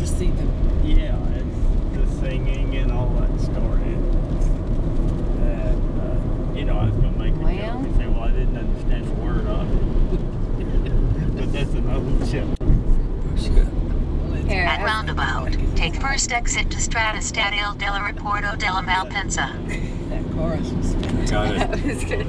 to see them. Yeah, it's the singing and all that story. And, uh, you know, I was going to make a Well. joke and say, well, I didn't understand a word of it. but that's another joke. Here, At uh, roundabout, take first exit to Strada Statale della Reporto della Malpensa. That chorus was Got it. That was good.